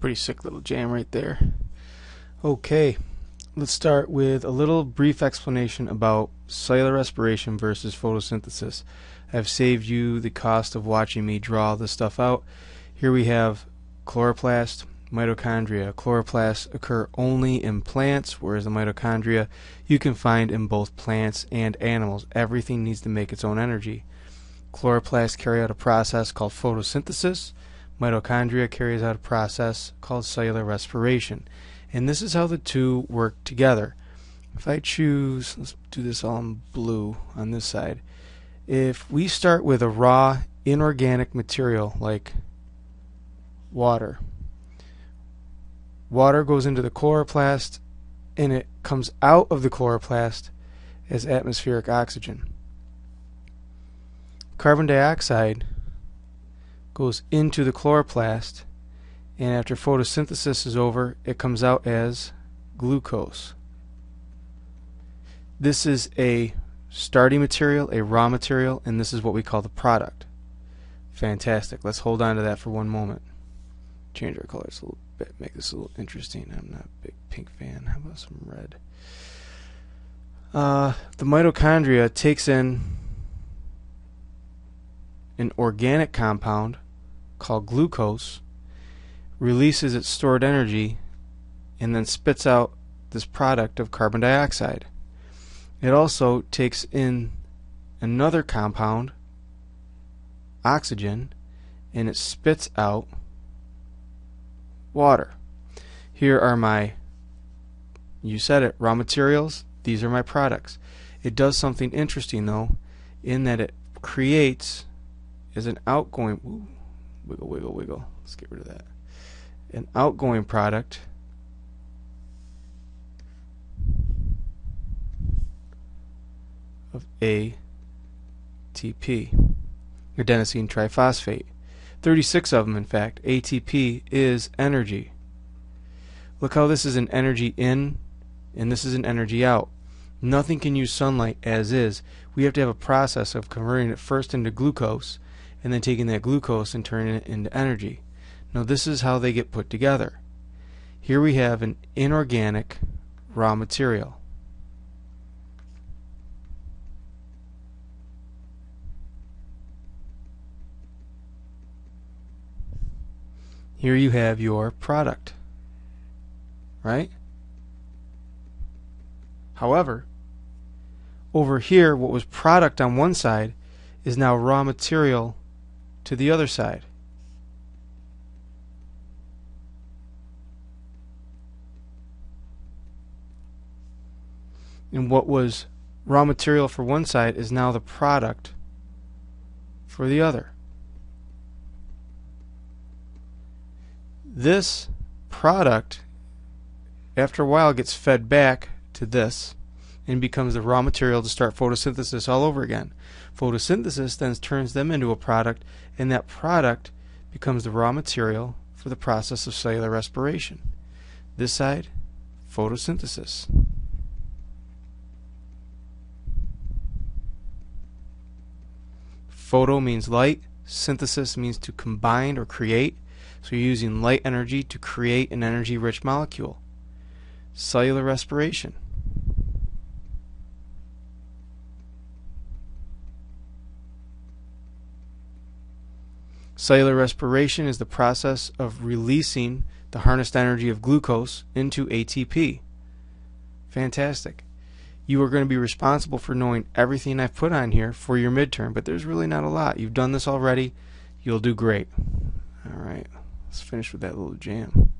pretty sick little jam right there. Okay, let's start with a little brief explanation about cellular respiration versus photosynthesis. I've saved you the cost of watching me draw this stuff out. Here we have chloroplast, mitochondria. Chloroplasts occur only in plants, whereas the mitochondria you can find in both plants and animals. Everything needs to make its own energy. Chloroplasts carry out a process called photosynthesis. Mitochondria carries out a process called cellular respiration. And this is how the two work together. If I choose, let's do this all in blue on this side. If we start with a raw inorganic material like water, water goes into the chloroplast and it comes out of the chloroplast as atmospheric oxygen. Carbon dioxide goes into the chloroplast and after photosynthesis is over it comes out as glucose. This is a starting material, a raw material, and this is what we call the product. Fantastic. Let's hold on to that for one moment. Change our colors a little bit, make this a little interesting. I'm not a big pink fan. How about some red? Uh, the mitochondria takes in an organic compound called glucose, releases its stored energy, and then spits out this product of carbon dioxide. It also takes in another compound, oxygen, and it spits out water. Here are my, you said it, raw materials. These are my products. It does something interesting though, in that it creates as an outgoing, wiggle, wiggle, wiggle. Let's get rid of that. An outgoing product of ATP, adenosine triphosphate. 36 of them, in fact. ATP is energy. Look how this is an energy in and this is an energy out. Nothing can use sunlight as is. We have to have a process of converting it first into glucose and then taking that glucose and turning it into energy. Now, this is how they get put together. Here we have an inorganic raw material. Here you have your product. Right? However, over here, what was product on one side is now raw material to the other side. And what was raw material for one side is now the product for the other. This product, after a while, gets fed back to this and becomes the raw material to start photosynthesis all over again. Photosynthesis then turns them into a product, and that product becomes the raw material for the process of cellular respiration. This side, photosynthesis. Photo means light, synthesis means to combine or create. So you're using light energy to create an energy rich molecule. Cellular respiration. Cellular respiration is the process of releasing the harnessed energy of glucose into ATP. Fantastic. You are going to be responsible for knowing everything I've put on here for your midterm, but there's really not a lot. You've done this already. You'll do great. All right. Let's finish with that little jam.